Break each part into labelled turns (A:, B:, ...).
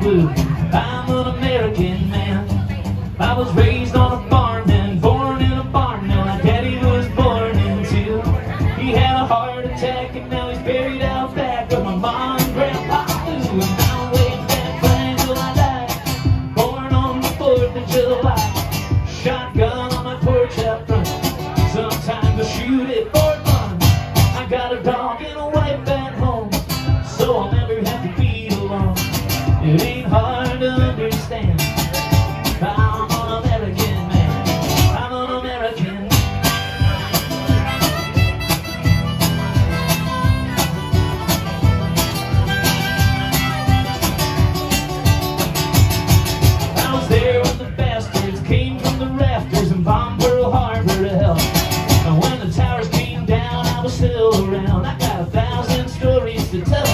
A: blue. I'm an American man. I was raised on a farm and born in a barn. Now my daddy was born in two. He had a heart attack and now he's buried out. Around. I got a thousand stories to tell.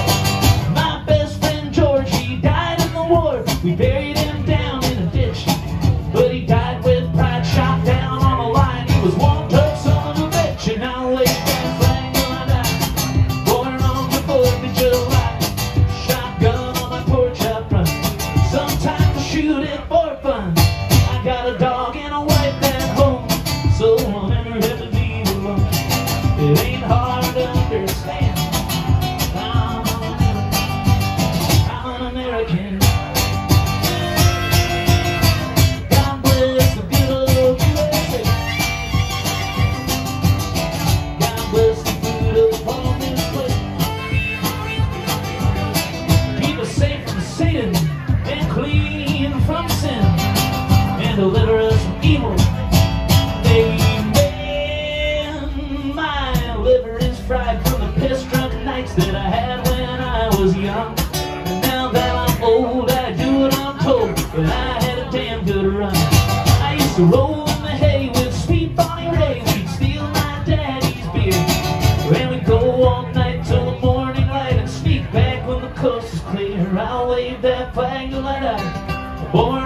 A: My best friend George, he died in the war. We buried him down in a ditch. But he died with pride, shot down on a line. He was one tough son of a bitch, and I'll lay that flag till I die. Born on the 4th of July. Shotgun on my porch out front. Sometimes I shoot it for fun. I got a dog and a wife at home, so I'll never have to be alone. It ain't that I had when I was young. And now that I'm old, I do what I'm told, But I had a damn good run. I used to roll in the hay with sweet Bonnie Ray. We'd steal my daddy's beer, and we'd go all night till the morning light and sneak back when the coast is clear. I'll wave that flag till I die. Born